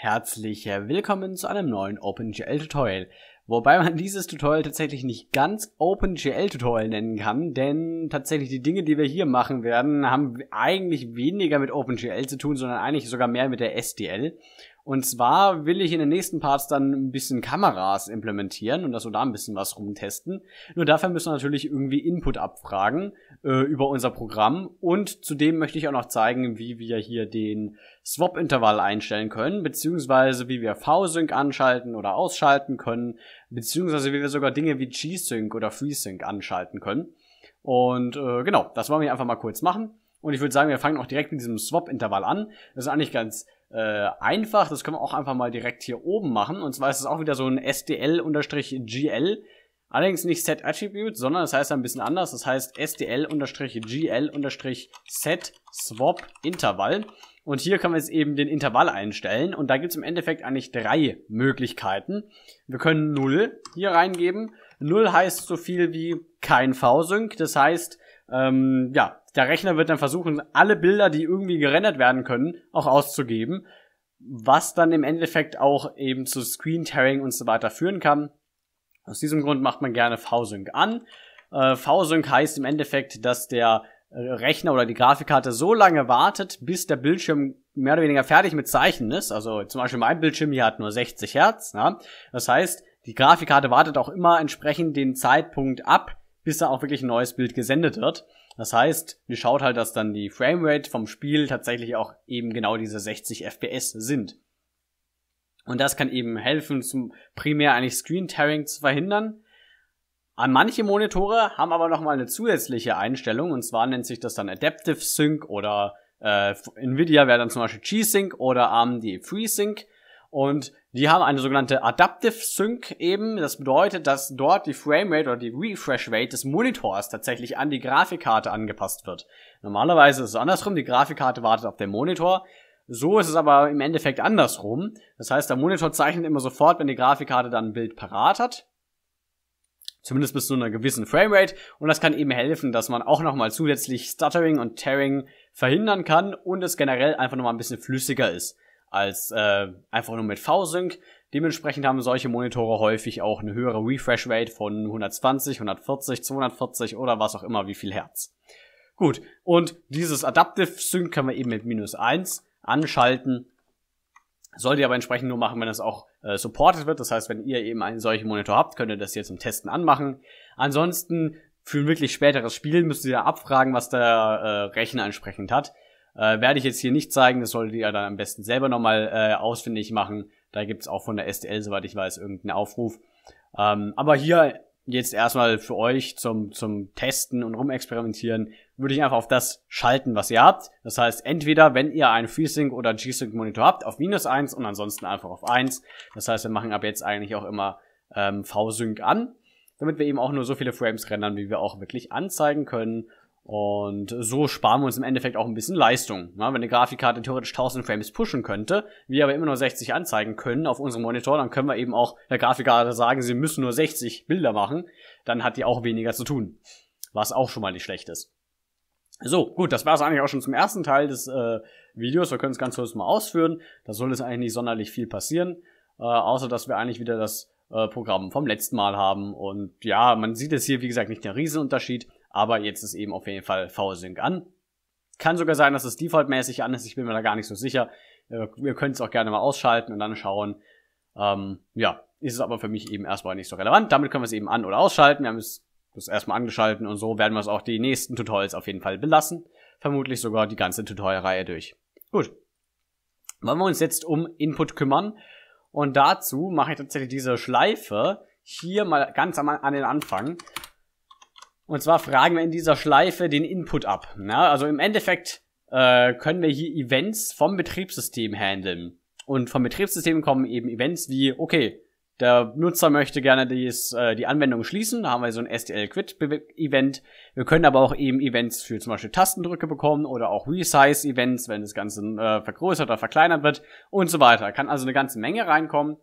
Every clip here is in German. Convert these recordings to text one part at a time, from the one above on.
Herzlich willkommen zu einem neuen OpenGL Tutorial. Wobei man dieses Tutorial tatsächlich nicht ganz OpenGL Tutorial nennen kann, denn tatsächlich die Dinge, die wir hier machen werden, haben eigentlich weniger mit OpenGL zu tun, sondern eigentlich sogar mehr mit der SDL. Und zwar will ich in den nächsten Parts dann ein bisschen Kameras implementieren und dass wir da ein bisschen was rumtesten. Nur dafür müssen wir natürlich irgendwie Input abfragen äh, über unser Programm. Und zudem möchte ich auch noch zeigen, wie wir hier den Swap-Intervall einstellen können, beziehungsweise wie wir V-Sync anschalten oder ausschalten können, beziehungsweise wie wir sogar Dinge wie G-Sync oder FreeSync anschalten können. Und äh, genau, das wollen wir einfach mal kurz machen. Und ich würde sagen, wir fangen auch direkt mit diesem Swap-Intervall an. Das ist eigentlich ganz äh, einfach. Das können wir auch einfach mal direkt hier oben machen. Und zwar ist es auch wieder so ein SDL-GL. Allerdings nicht Set Attribute, sondern das heißt ein bisschen anders. Das heißt SDL-GL-Set Swap Intervall. Und hier können wir jetzt eben den Intervall einstellen. Und da gibt es im Endeffekt eigentlich drei Möglichkeiten. Wir können 0 hier reingeben. 0 heißt so viel wie kein V-Sync. Das heißt, ähm, ja, der Rechner wird dann versuchen, alle Bilder, die irgendwie gerendert werden können, auch auszugeben, was dann im Endeffekt auch eben zu Screen Tearing und so weiter führen kann. Aus diesem Grund macht man gerne V-Sync an. Äh, V-Sync heißt im Endeffekt, dass der Rechner oder die Grafikkarte so lange wartet, bis der Bildschirm mehr oder weniger fertig mit Zeichen ist. Also zum Beispiel mein Bildschirm hier hat nur 60 Hertz. Ja? Das heißt, die Grafikkarte wartet auch immer entsprechend den Zeitpunkt ab, bis da auch wirklich ein neues Bild gesendet wird. Das heißt, die schaut halt, dass dann die Framerate vom Spiel tatsächlich auch eben genau diese 60 FPS sind. Und das kann eben helfen, zum primär eigentlich Screen Tearing zu verhindern. An manche Monitore haben aber nochmal eine zusätzliche Einstellung und zwar nennt sich das dann Adaptive Sync oder äh, Nvidia wäre dann zum Beispiel G-Sync oder AMD FreeSync. Und die haben eine sogenannte Adaptive Sync eben. Das bedeutet, dass dort die Framerate oder die Refresh Rate des Monitors tatsächlich an die Grafikkarte angepasst wird. Normalerweise ist es andersrum. Die Grafikkarte wartet auf den Monitor. So ist es aber im Endeffekt andersrum. Das heißt, der Monitor zeichnet immer sofort, wenn die Grafikkarte dann ein Bild parat hat. Zumindest bis zu einer gewissen Framerate. Und das kann eben helfen, dass man auch nochmal zusätzlich Stuttering und Tearing verhindern kann und es generell einfach nochmal ein bisschen flüssiger ist als äh, einfach nur mit V-Sync. Dementsprechend haben solche Monitore häufig auch eine höhere Refresh Rate von 120, 140, 240 oder was auch immer, wie viel Hertz. Gut, und dieses Adaptive Sync können wir eben mit minus 1 anschalten. Sollt ihr aber entsprechend nur machen, wenn es auch äh, supported wird. Das heißt, wenn ihr eben einen solchen Monitor habt, könnt ihr das hier zum Testen anmachen. Ansonsten für ein wirklich späteres Spiel müsst ihr abfragen, was der äh, Rechner entsprechend hat. Äh, werde ich jetzt hier nicht zeigen, das solltet ihr dann am besten selber nochmal äh, ausfindig machen. Da gibt's auch von der STL, soweit ich weiß, irgendeinen Aufruf. Ähm, aber hier jetzt erstmal für euch zum, zum Testen und rumexperimentieren, würde ich einfach auf das schalten, was ihr habt. Das heißt, entweder, wenn ihr einen FreeSync oder G-Sync Monitor habt, auf minus eins und ansonsten einfach auf eins. Das heißt, wir machen ab jetzt eigentlich auch immer ähm, V-Sync an, damit wir eben auch nur so viele Frames rendern, wie wir auch wirklich anzeigen können. Und so sparen wir uns im Endeffekt auch ein bisschen Leistung. Ja, wenn eine Grafikkarte theoretisch 1000 Frames pushen könnte, wir aber immer nur 60 anzeigen können auf unserem Monitor, dann können wir eben auch der Grafikkarte sagen, sie müssen nur 60 Bilder machen. Dann hat die auch weniger zu tun. Was auch schon mal nicht schlecht ist. So, gut, das war es eigentlich auch schon zum ersten Teil des äh, Videos. Wir können es ganz kurz mal ausführen. Da soll es eigentlich nicht sonderlich viel passieren. Äh, außer, dass wir eigentlich wieder das äh, Programm vom letzten Mal haben. Und ja, man sieht es hier, wie gesagt, nicht den Riesenunterschied. Aber jetzt ist eben auf jeden Fall V-Sync an. Kann sogar sein, dass es defaultmäßig an ist. Ich bin mir da gar nicht so sicher. Äh, wir können es auch gerne mal ausschalten und dann schauen. Ähm, ja, ist es aber für mich eben erstmal nicht so relevant. Damit können wir es eben an- oder ausschalten. Wir haben es das erstmal angeschalten und so werden wir es auch die nächsten Tutorials auf jeden Fall belassen. Vermutlich sogar die ganze Tutorialreihe durch. Gut. Wollen wir uns jetzt um Input kümmern. Und dazu mache ich tatsächlich diese Schleife hier mal ganz am, an den Anfang. Und zwar fragen wir in dieser Schleife den Input ab. Ja, also im Endeffekt äh, können wir hier Events vom Betriebssystem handeln. Und vom Betriebssystem kommen eben Events wie, okay, der Nutzer möchte gerne dies, äh, die Anwendung schließen. Da haben wir so ein STL-Quit-Event. Wir können aber auch eben Events für zum Beispiel Tastendrücke bekommen oder auch Resize-Events, wenn das Ganze äh, vergrößert oder verkleinert wird und so weiter. Kann also eine ganze Menge reinkommen.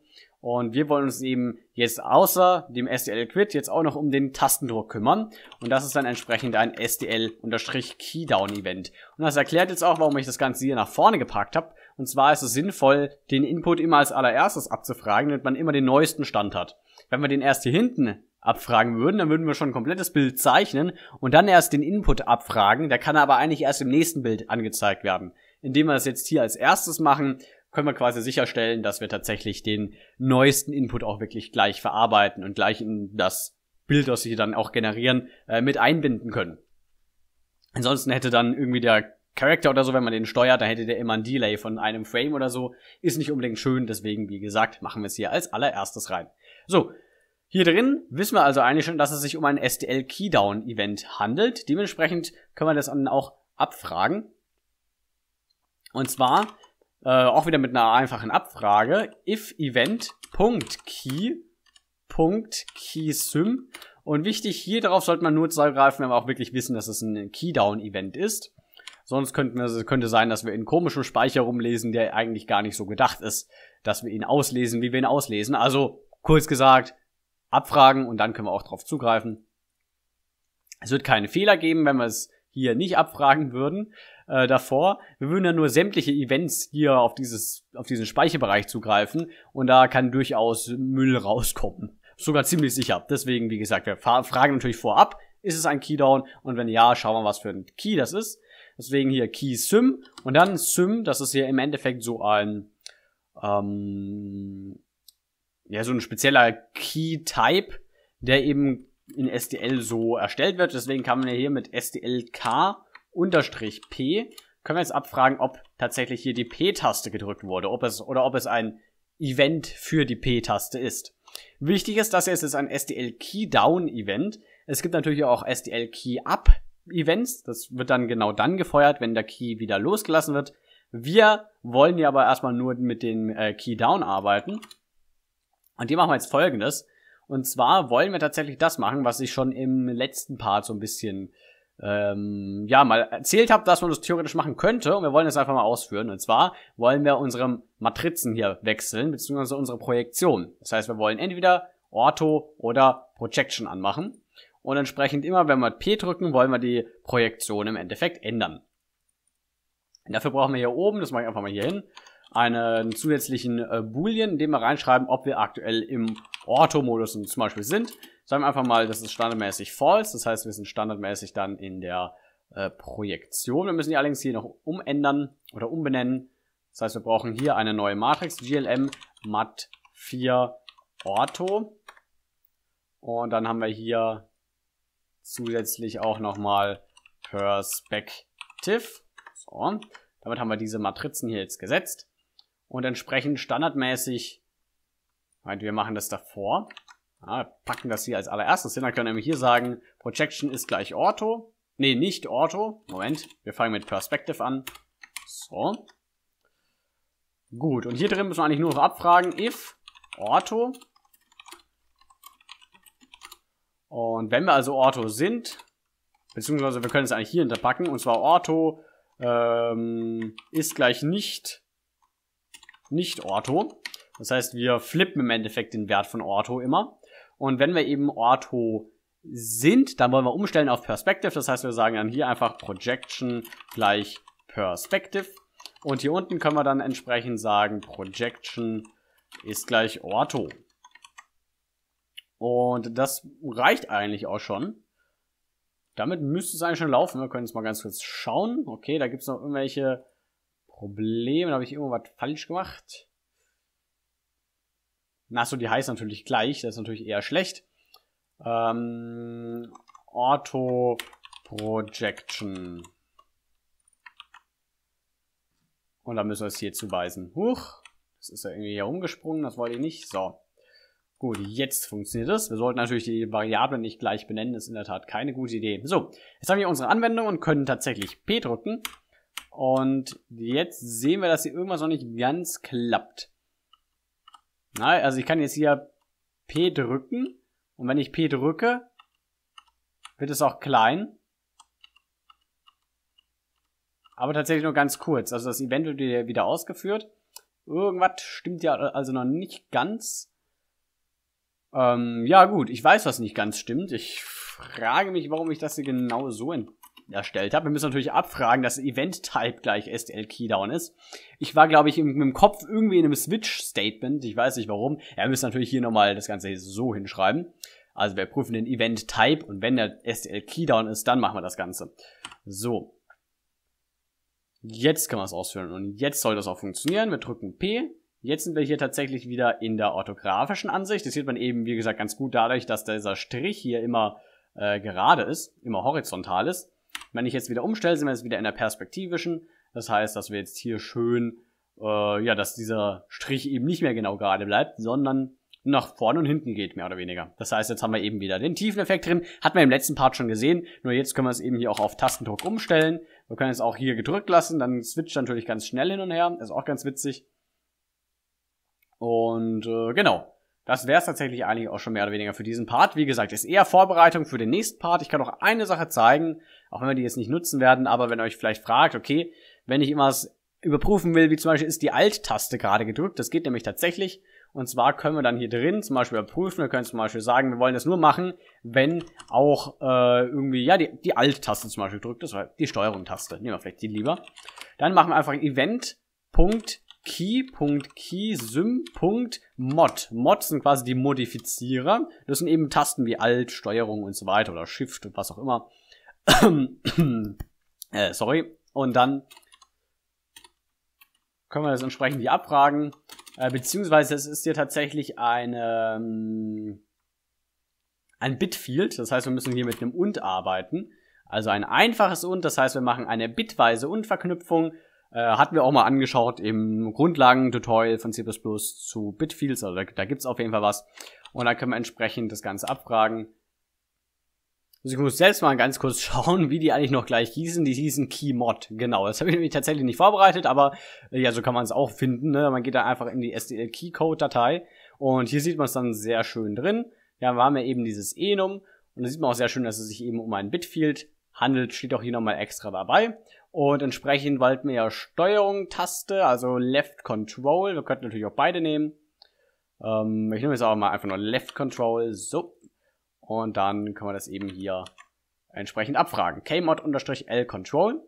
Und wir wollen uns eben jetzt außer dem SDL-Quit jetzt auch noch um den Tastendruck kümmern. Und das ist dann entsprechend ein SDL-Keydown-Event. Und das erklärt jetzt auch, warum ich das Ganze hier nach vorne gepackt habe. Und zwar ist es sinnvoll, den Input immer als allererstes abzufragen, damit man immer den neuesten Stand hat. Wenn wir den erst hier hinten abfragen würden, dann würden wir schon ein komplettes Bild zeichnen und dann erst den Input abfragen. Der kann aber eigentlich erst im nächsten Bild angezeigt werden. Indem wir das jetzt hier als erstes machen, können wir quasi sicherstellen, dass wir tatsächlich den neuesten Input auch wirklich gleich verarbeiten und gleich in das Bild, das sie dann auch generieren, äh, mit einbinden können. Ansonsten hätte dann irgendwie der Charakter oder so, wenn man den steuert, dann hätte der immer ein Delay von einem Frame oder so. Ist nicht unbedingt schön, deswegen, wie gesagt, machen wir es hier als allererstes rein. So, hier drin wissen wir also eigentlich schon, dass es sich um ein STL Keydown Event handelt. Dementsprechend können wir das dann auch abfragen. Und zwar äh, auch wieder mit einer einfachen Abfrage. if event.key.keysym und wichtig, hier darauf sollte man nur zugreifen, wenn wir auch wirklich wissen, dass es ein Keydown-Event ist. Sonst könnten wir, könnte sein, dass wir in komischem Speicher rumlesen, der eigentlich gar nicht so gedacht ist, dass wir ihn auslesen, wie wir ihn auslesen. Also, kurz gesagt, abfragen und dann können wir auch darauf zugreifen. Es wird keine Fehler geben, wenn wir es hier nicht abfragen würden äh, davor. Wir würden ja nur sämtliche Events hier auf dieses auf diesen Speicherbereich zugreifen und da kann durchaus Müll rauskommen sogar ziemlich sicher. Deswegen, wie gesagt, wir fragen natürlich vorab, ist es ein Keydown? Und wenn ja, schauen wir, was für ein Key das ist. Deswegen hier Key Sym und dann Sym, das ist hier im Endeffekt so ein ähm, ja so ein spezieller Key Type, der eben in SDL so erstellt wird. Deswegen kann man hier mit SDLK unterstrich P können wir jetzt abfragen, ob tatsächlich hier die P-Taste gedrückt wurde, ob es oder ob es ein Event für die P-Taste ist. Wichtig ist, dass es ist ein SDL Key Down Event. Es gibt natürlich auch SDL Key Up Events. Das wird dann genau dann gefeuert, wenn der Key wieder losgelassen wird. Wir wollen ja aber erstmal nur mit dem äh, Key Down arbeiten. Und die machen wir jetzt folgendes. Und zwar wollen wir tatsächlich das machen, was ich schon im letzten Part so ein bisschen ähm, ja, mal erzählt habe, dass man das theoretisch machen könnte und wir wollen das einfach mal ausführen. Und zwar wollen wir unsere Matrizen hier wechseln, beziehungsweise unsere Projektion. Das heißt, wir wollen entweder Ortho oder Projection anmachen. Und entsprechend immer, wenn wir P drücken, wollen wir die Projektion im Endeffekt ändern. Und dafür brauchen wir hier oben, das mache ich einfach mal hier hin, einen zusätzlichen äh, Boolean, in dem wir reinschreiben, ob wir aktuell im Ortho-Modus zum Beispiel sind. Sagen wir einfach mal, das ist standardmäßig false, das heißt, wir sind standardmäßig dann in der äh, Projektion. Wir müssen die allerdings hier noch umändern oder umbenennen. Das heißt, wir brauchen hier eine neue Matrix, GLM mat 4 Ortho. Und dann haben wir hier zusätzlich auch nochmal Perspective. So, damit haben wir diese Matrizen hier jetzt gesetzt. Und entsprechend standardmäßig, wir machen das davor, ja, packen das hier als allererstes hin. Dann können wir hier sagen, Projection ist gleich Ortho. Nee, nicht Ortho. Moment, wir fangen mit Perspective an. So. Gut, und hier drin müssen wir eigentlich nur abfragen, if Ortho. Und wenn wir also Ortho sind, beziehungsweise wir können es eigentlich hier hinterpacken, und zwar Ortho ähm, ist gleich nicht, nicht Ortho. Das heißt, wir flippen im Endeffekt den Wert von Ortho immer. Und wenn wir eben Ortho sind, dann wollen wir umstellen auf Perspective. Das heißt, wir sagen dann hier einfach Projection gleich Perspective. Und hier unten können wir dann entsprechend sagen, Projection ist gleich Ortho. Und das reicht eigentlich auch schon. Damit müsste es eigentlich schon laufen. Wir können jetzt mal ganz kurz schauen. Okay, da gibt es noch irgendwelche Probleme. Da habe ich irgendwas falsch gemacht. Achso, die heißt natürlich gleich, das ist natürlich eher schlecht. Ähm, Auto Projection. Und dann müssen wir es hier zuweisen. Huch, das ist ja irgendwie hier rumgesprungen, das wollte ich nicht. So. Gut, jetzt funktioniert das. Wir sollten natürlich die Variablen nicht gleich benennen, das ist in der Tat keine gute Idee. So, jetzt haben wir unsere Anwendung und können tatsächlich P drücken. Und jetzt sehen wir, dass hier irgendwas noch nicht ganz klappt. Na, also ich kann jetzt hier P drücken und wenn ich P drücke, wird es auch klein. Aber tatsächlich nur ganz kurz. Also das Event wird wieder ausgeführt. Irgendwas stimmt ja also noch nicht ganz. Ähm, ja gut, ich weiß, was nicht ganz stimmt. Ich frage mich, warum ich das hier genau so erstellt habe. Wir müssen natürlich abfragen, dass Event-Type gleich STL-Keydown ist. Ich war, glaube ich, im, im, Kopf irgendwie in einem Switch-Statement. Ich weiß nicht warum. Ja, wir müssen natürlich hier nochmal das Ganze so hinschreiben. Also wir prüfen den Event-Type und wenn der STL-Keydown ist, dann machen wir das Ganze. So. Jetzt können wir es ausführen und jetzt soll das auch funktionieren. Wir drücken P. Jetzt sind wir hier tatsächlich wieder in der orthografischen Ansicht. Das sieht man eben, wie gesagt, ganz gut dadurch, dass dieser Strich hier immer äh, gerade ist, immer horizontal ist. Wenn ich jetzt wieder umstelle, sind wir jetzt wieder in der perspektivischen. Das heißt, dass wir jetzt hier schön, äh, ja, dass dieser Strich eben nicht mehr genau gerade bleibt, sondern nach vorne und hinten geht, mehr oder weniger. Das heißt, jetzt haben wir eben wieder den Tiefeneffekt drin. Hat man im letzten Part schon gesehen, nur jetzt können wir es eben hier auch auf Tastendruck umstellen. Wir können es auch hier gedrückt lassen, dann switcht natürlich ganz schnell hin und her. ist auch ganz witzig. Und äh, genau, das wäre es tatsächlich eigentlich auch schon mehr oder weniger für diesen Part. Wie gesagt, ist eher Vorbereitung für den nächsten Part. Ich kann auch eine Sache zeigen, auch wenn wir die jetzt nicht nutzen werden, aber wenn ihr euch vielleicht fragt, okay, wenn ich immer überprüfen will, wie zum Beispiel ist die Alt-Taste gerade gedrückt, das geht nämlich tatsächlich. Und zwar können wir dann hier drin zum Beispiel überprüfen, wir können zum Beispiel sagen, wir wollen das nur machen, wenn auch äh, irgendwie, ja, die, die Alt-Taste zum Beispiel drückt, das war die Steuerung-Taste, nehmen wir vielleicht die lieber. Dann machen wir einfach Event key.keysym.mod. Mod sind quasi die Modifizierer. Das sind eben Tasten wie Alt, Steuerung und so weiter oder Shift und was auch immer. äh, sorry. Und dann können wir das entsprechend hier abfragen. Äh, beziehungsweise es ist hier tatsächlich eine, ähm, ein Bitfield. Das heißt, wir müssen hier mit einem und arbeiten. Also ein einfaches und, das heißt, wir machen eine bitweise und-Verknüpfung äh, hatten wir auch mal angeschaut im Grundlagen-Tutorial von C++ zu Bitfields, also da, da gibt's auf jeden Fall was. Und da können wir entsprechend das Ganze abfragen. Also ich muss selbst mal ganz kurz schauen, wie die eigentlich noch gleich hießen. Die hießen Keymod, genau. Das habe ich nämlich tatsächlich nicht vorbereitet, aber äh, ja, so kann man es auch finden. Ne? Man geht da einfach in die STL Keycode Datei und hier sieht man es dann sehr schön drin. Ja, wir haben ja eben dieses Enum und da sieht man auch sehr schön, dass es sich eben um ein Bitfield handelt, steht auch hier nochmal extra dabei. Und entsprechend walten wir ja Steuerung-Taste, also Left Control. Wir könnten natürlich auch beide nehmen. Ähm, ich nehme jetzt aber mal einfach nur Left Control, so. Und dann können wir das eben hier entsprechend abfragen. Kmod-L Control.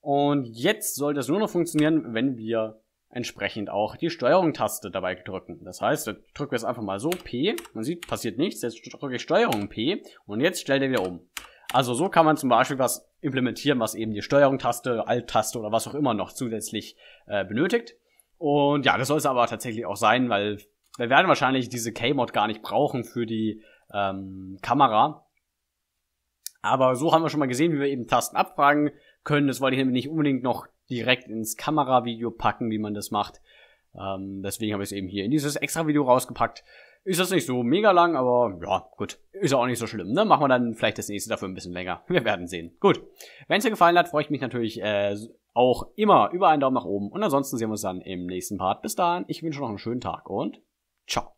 Und jetzt sollte es nur noch funktionieren, wenn wir entsprechend auch die Steuerung-Taste dabei drücken. Das heißt, drücken wir es einfach mal so, P. Man sieht, passiert nichts. Jetzt drücke ich Steuerung P und jetzt stellt er wieder um. Also so kann man zum Beispiel was implementieren, was eben die Steuerung-Taste, Alt-Taste oder was auch immer noch zusätzlich äh, benötigt. Und ja, das soll es aber tatsächlich auch sein, weil wir werden wahrscheinlich diese K-Mod gar nicht brauchen für die ähm, Kamera. Aber so haben wir schon mal gesehen, wie wir eben Tasten abfragen können. Das wollte ich nämlich nicht unbedingt noch direkt ins Kameravideo packen, wie man das macht. Ähm, deswegen habe ich es eben hier in dieses extra Video rausgepackt. Ist das nicht so mega lang, aber ja, gut. Ist auch nicht so schlimm, ne? Machen wir dann vielleicht das nächste dafür ein bisschen länger. Wir werden sehen. Gut. Wenn es dir gefallen hat, freue ich mich natürlich äh, auch immer über einen Daumen nach oben. Und ansonsten sehen wir uns dann im nächsten Part. Bis dahin, ich wünsche noch einen schönen Tag und ciao.